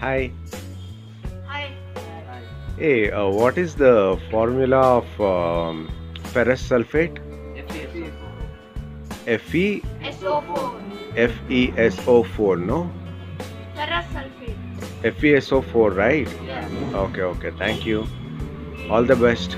Hi. Hi. Hey, uh, what is the formula of um, ferrous sulfate? Fe SO4. FeSO4, no? Ferrous sulfate. FeSO4, right? Yes. Okay, okay. Thank you. All the best.